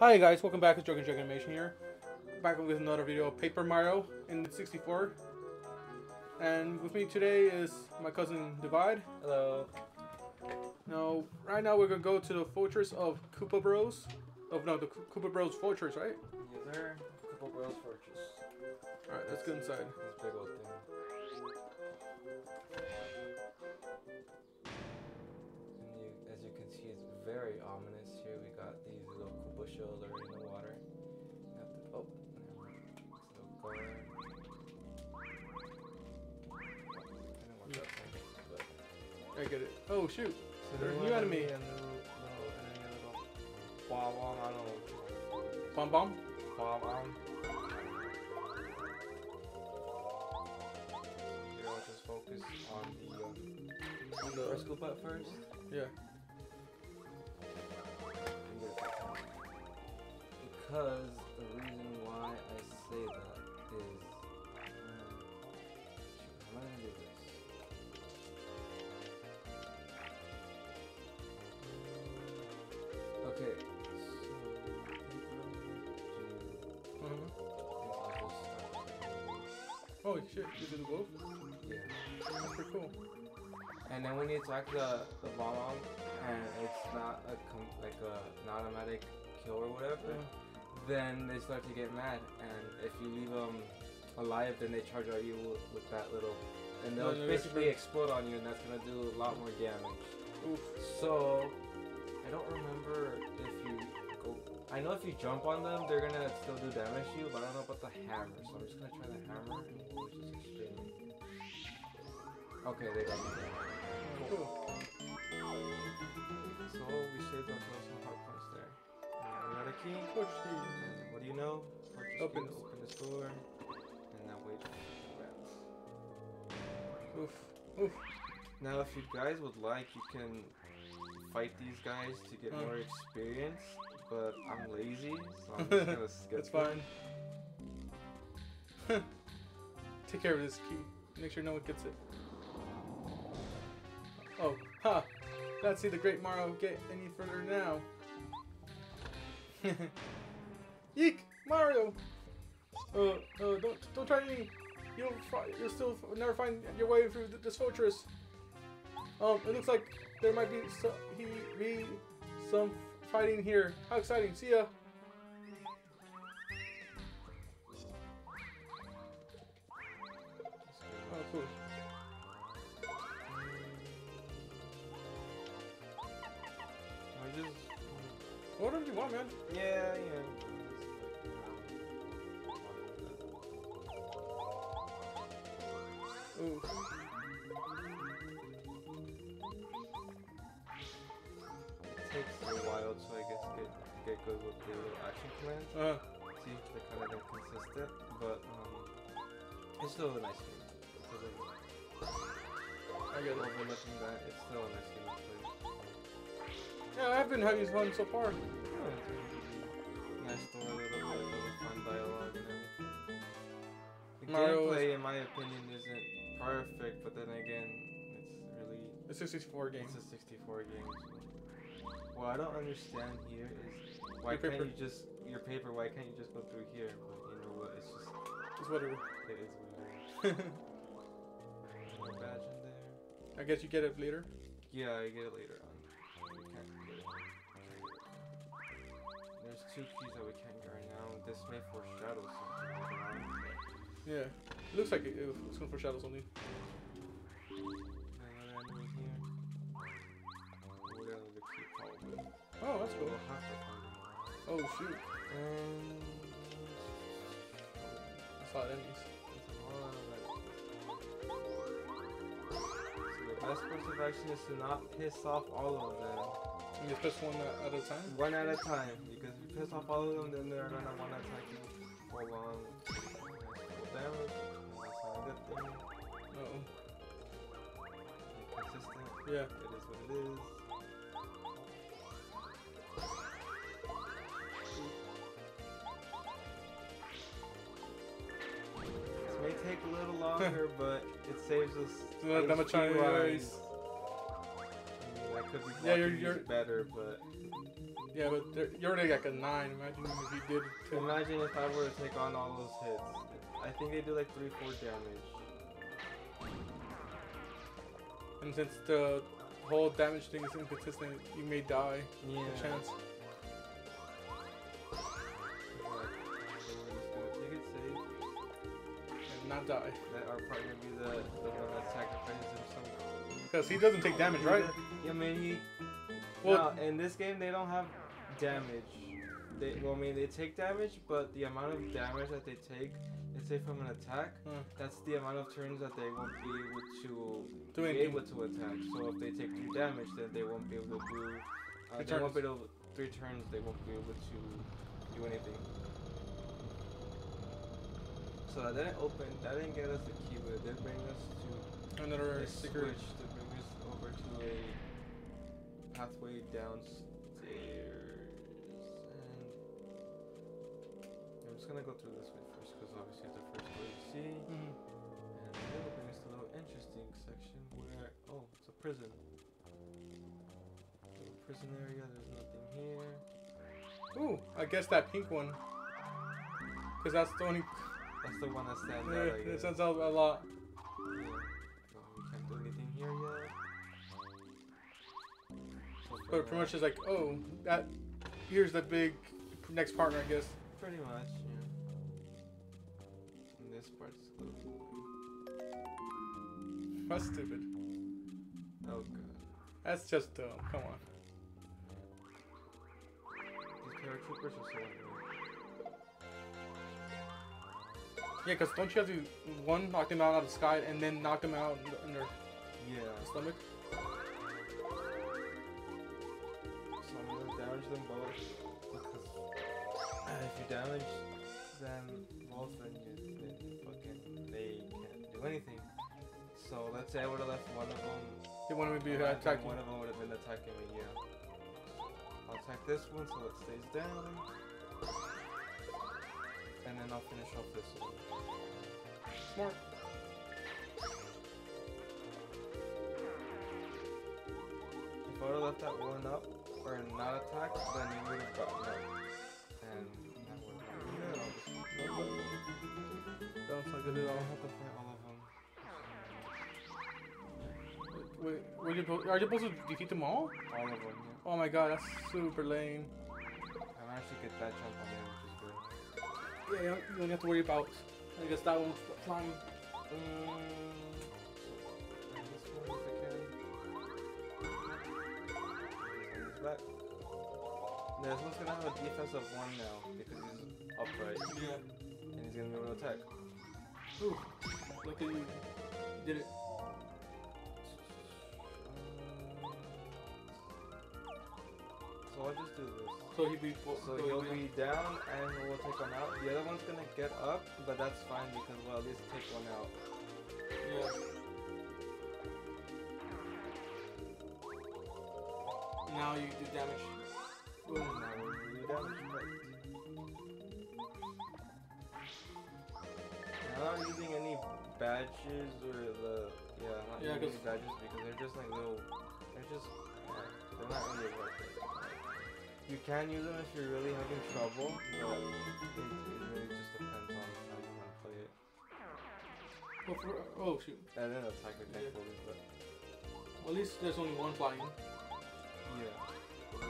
Hi guys, welcome back to Drunken Dragon Animation here. Back with another video of Paper Mario in 64. And with me today is my cousin Divide. Hello. Now, right now we're gonna go to the fortress of Koopa Bros. Oh no, the Ko- Koopa Bros fortress, right? Yes, sir. Koopa Bros Fortress. Alright, let's go inside. This big old thing. And you, as you can see, it's very ominous. Here we got these little shells already in the water. You have to, oh, never mind. This little guard. I didn't want that thing, but- I get it. Oh shoot. So There's a new enemy. and little, little bomb, bomb, I don't know. Bomb bomb? Bomb, bomb. Here, I'll just focus on the um, On the first Koopa at first. yeah. Because the reason why I say that is. shoot, how am I gonna do this? Okay, so. I think I'll just start. Oh shit, you did wolf? Yeah. That's pretty cool. And then when you attack the the bomb and it's not a com- like a, an automatic kill or whatever, Yeah. Then they start to get mad. And if you leave them alive, then they charge at you with, that little, and they'll yeah, basically explode on you, and that's gonna do a lot more damage. Oof. So I don't remember if you go. I know if you jump on them, they're gonna still do damage to you, but I don't know about the hammer. So I'm just gonna try the hammer we'll just experiment. Okay, they got me. Cool. So we saved ourselves some hard points there. And we got a key. Push the And what do you know? Purchase Open open this door. And now wait for the rats. oof. Oof. Now, if you guys would like, you can fight these guys to get Mm. more experience. But I'm lazy, so I'm just gonna skip. That's them. fine. Take care of this key. Make sure no one gets it. Oh, ha! Let's see the great Mario get any further now. Yeek! Mario! Uh, uh, don't, don't try me! You'll, you'll still never find your way through th- this fortress. Um, it looks like there might be, so- he, be some fighting here. How exciting! See ya! Whatever you want, man. Yeah, yeah. Ooh. It takes a while to, I guess, get get good with the little action commands. Uh, See, they're kind of inconsistent, but um, it's still a nice game. I get overlooking that, it's still a nice game to play. Yeah, I've been having fun so far. Yeah, it's a nice story, a little bit fun dialogue and everything. The Mario gameplay, in my opinion, isn't perfect, but then again, it's really It's a 64 game. It's a 64 game. What I don't understand here is why can't you just your paper? Why can't you just go through here? But you know what? It's just It's whatever. it is what it is. No badge in there. I guess you get it later. Yeah, I get it later Two keys that we can't get right now. This may foreshadow something. Yeah. It looks like it, it's going for shadows only. Another enemy here. We're gonna key probably. Oh, that's cool. We'll have to find it. Oh, shoot. Um, That's a lot of enemies. So the best course of action is to not piss off all of them. You press one at a time? One at a time. Because if you piss off all of them, then they're gonna wanna attack you for long. Damage. That's not a good thing. Uh-oh. Be consistent. Yeah. It is what it is. This may take a little longer, but it saves us. Not that much time, could be Yeah, you're- you're- better, but Yeah, but there- you're already like a nine. Imagine if you did. So Two. imagine if I were to take on all those hits. I think they do like 3 4 damage. And since the whole damage thing is inconsistent, you may die. Yeah. A chance. Like, so we're just gonna take it safe. And not die. Let our partner be the, the one that sacrifices himself. Because he doesn't take damage, right? Yeah, I mean, he. Well- Well, in this game, they don't have damage. They, well, I mean, they take damage, but the amount of damage that they take, let's say from an attack, Hmm. that's the amount of turns that they won't be able to Do be anything. able to attack. So if they take three damage, then they won't be able to do. Uh, they won't be turns. able three turns. They won't be able to do anything. So that didn't open. That didn't get us the key, but it did bring us to Another secret. switch to bring us over to a pathway downstairs. And I'm just gonna go through this way first, because obviously it's the first way you see. Mhm. And then it'll bring us to a little interesting section where, oh, it's a prison. Little prison area, there's nothing here. Ooh, I guess that pink one. Because that's the only. That's the one that stands out, it stands out a lot. So for But pretty much it's like, oh, that. Here's the big next partner, I guess. Pretty much, yeah. And this part's little. That's stupid. Oh god. That's just dumb. Come on. These paratroopers are so annoying. Yeah, because don't you have to one knock them out of the sky and then knock them out in, in their Yeah. stomach? Them both because if you damage them both, then you then fucking they can't do anything. So let's say I would have left one of them. They want to be attacking. One of them would have been attacking me. Yeah. I'll attack this one so it stays down, and then I'll finish off this one. Smart. If I would have left that one up or not attacked, then he would have gotten up. And that would have been good. I'll just Sounds like a I little. don't have to fight all of them. Wait, were you, are you supposed to defeat them all? All of them, yeah. Oh my god, that's super lame. I managed to get that jump on them, which is good. Yeah, you don't, you don't have to worry about. I guess that one's flying. Mm, This one's gonna have a defense of one now because he's upright Yeah. and he's gonna be able to attack. Ooh, look at you. You did it. So I'll just do this. So he'd be. So he'll be down and we'll take one out. The other one's gonna get up, but that's fine because we'll at least take one out. Yeah. Now you do damage. Boom. Now we're really damage correct. I'm not using any badges or the yeah, I'm not Yeah, using any badges because they're just like little they're just yeah, they're not really worth it. You can use them if you're really having trouble, but it, it really just depends on how you want to play it. Oh, for, oh shoot. I didn't attack it thankfully, but Well, at least there's only one flying. yeah. We'll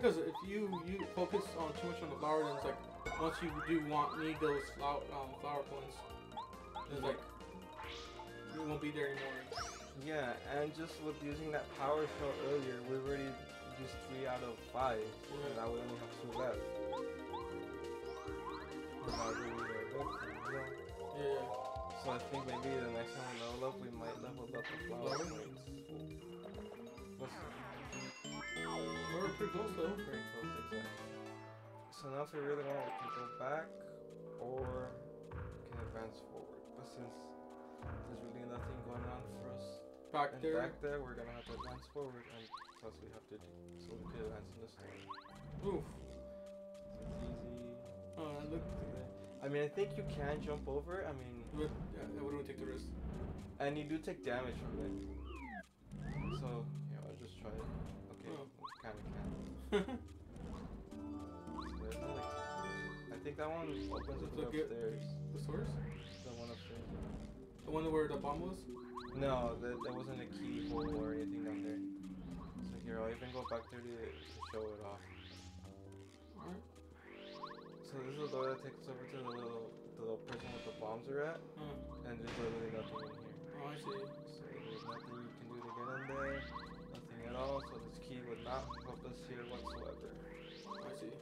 because if you you focus on too much on the flower, then it's like once you do want need those flower um, flower points, it's like you won't be there anymore. Yeah, and just with using that power shell earlier, we've already used three out of five, Yeah. and now we only have two left. And now we need a good one, you know? Yeah. So I think maybe the next time we level up, we might level up the flower points. We're pretty close though. very close, exactly. So now if we really want, we can go back, or we can advance forward. But since there's really nothing going on for us Back there. back there, we're gonna have to advance forward, and plus we have to, so we can advance in the story. Oof. Easy. Oh, look. I mean, I think you can jump over. I mean, yeah, I wouldn't take the risk. and you do take damage from it. I think that one opens up upstairs. the source? The one upstairs. The one where the bomb was? No, there, there wasn't a keyhole or anything down there. So here, I'll even go back there to, to show it off. Alright. So this is the door that takes us over to the little, the little prison where the bombs are at, Uh, and there's literally nothing in here. oh, I see. So there's nothing you can do to get in there, at all. So this key would not help us here whatsoever. I see.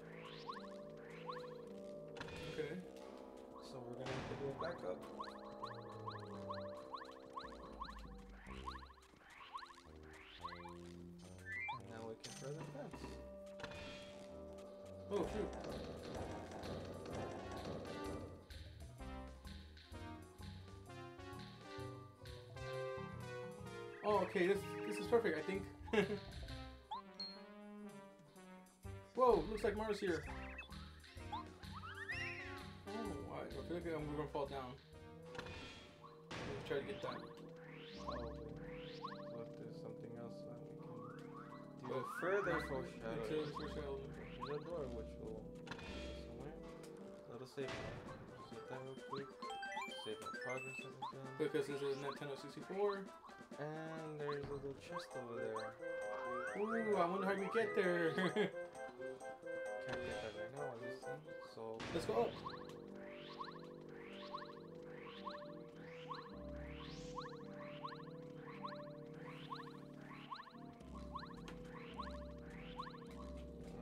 Okay. So we're gonna have to go back up. And now we can further fence. Oh, shoot. Oh, okay, this this is perfect, I think. Whoa, looks like Mars here. Oh, I, I feel like I'm, we're gonna fall down. Let's try to get that. Oh, if there's something else that we can do further foreshadowing. Into foreshadow. There's a door which will somewhere. Little save. Save that real quick. Save our progress that. Because this is Nintendo 64. And there's a little chest over there. Ooh, I wonder how we get there. Can't get that right now, obviously. So Let's go up.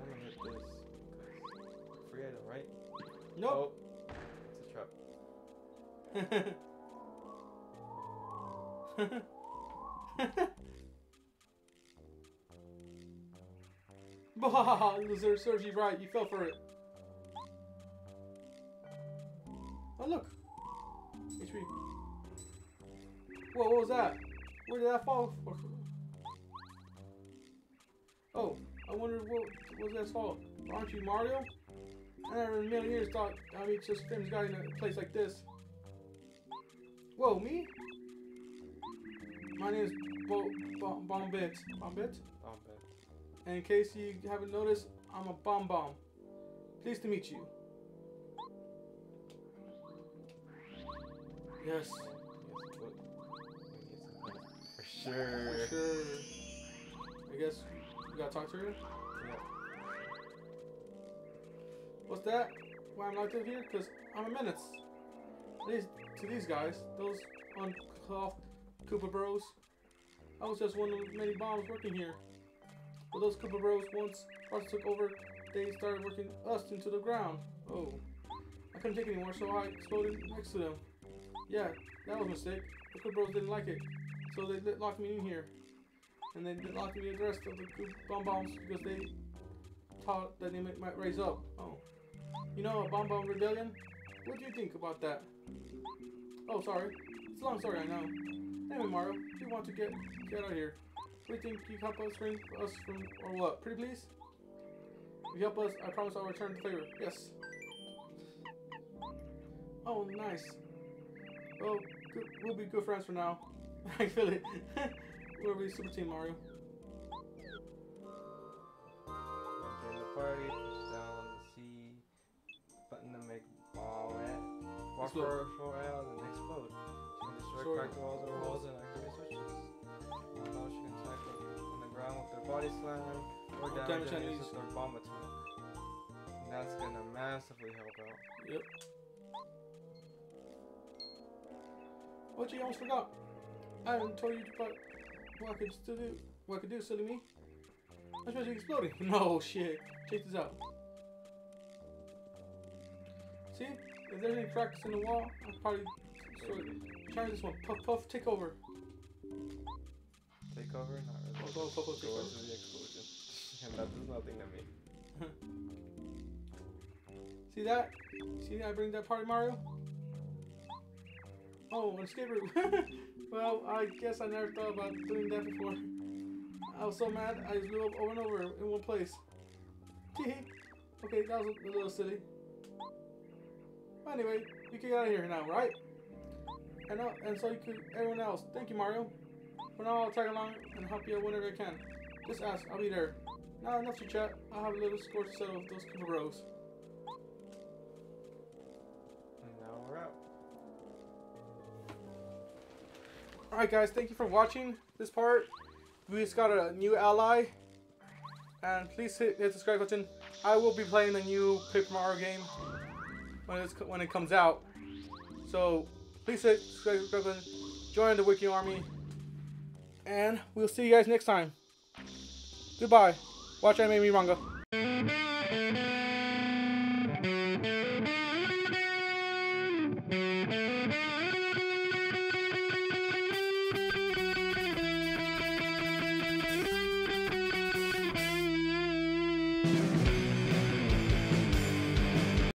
I'm gonna hit this. 'cause Free item, right? Nope. Oh, it's a trap. Bah, loser, serves right. You fell for it. Oh look, HP. Whoa, what was that? Where did that fall? Oh, I wonder what was that fall? Aren't you Mario? I never in a million years thought I mean just famous guy in a place like this. Whoa, me? My name is Bo Bo Bombette. Bombette? Bet. And in case you haven't noticed, I'm a Bob-omb. Pleased to meet you. Yes. Yes, but we need some help. For sure. For sure. I guess we gotta talk to her. Yeah. What's that? Why I'm locked in here? Cause I'm a menace. These to these guys, those unclothed Koopa Bros. I was just one of many bombs working here. But those Koopa Bros, once us took over, they started working us into the ground. Oh, I couldn't take anymore, so I exploded next to them. Yeah, that was a mistake. The Koopa Bros didn't like it, so they locked me in here. And they didn't me in the rest of the Bob-ombs because they thought that they might, might raise up. Oh. You know, a Bob-omb rebellion? What do you think about that? Oh, sorry. It's a long story, I know. Anyway, Mario, if you want to get get out of here, we think you help us bring us from, or what? Pretty please? If you help us, I promise I'll return the favor. Yes. Oh, nice. Well, good, we'll be good friends for now. I feel it. we'll be super team, Mario. Join the party, push down on the C button to make Bombette. Walk Explode. for a short while and explode. Destroy Sure. cracked walls or walls and activate switches. Now she can tackle on the ground with their body slam or damage enemies with their bomb attack. And that's gonna massively help out. Yep. What you almost forgot? I haven't told you about what I could still do. What I could do, silly me. I'm supposed to be exploding. No oh, shit. Check this out. See? If there's any cracks in the wall, I'll probably destroy it. Try this one. Puff puff take over. Take over? Not really. Oh, go, go, go, take over. the explosion. and that does nothing to me. See that? See that? I bring that party Mario? Oh, an escape route. well, I guess I never thought about doing that before. I was so mad, I just blew up over and over in one place. Okay, that was a little silly. Anyway, you can get out of here now, right? And uh, and so you can everyone else. Thank you, Mario. For now, I'll tag along and help you out whenever I can. Just ask, I'll be there. Now enough to chat. I'll have a little score to settle with those Koopa Bros. And now we're out. Alright guys, thank you for watching this part. We just got a new ally. And please hit, the subscribe button. I will be playing the new Paper Mario game when, it's, when it comes out. So please subscribe. Join the Wookie Army. And we'll see you guys next time. Goodbye. Watch Anime Me Manga.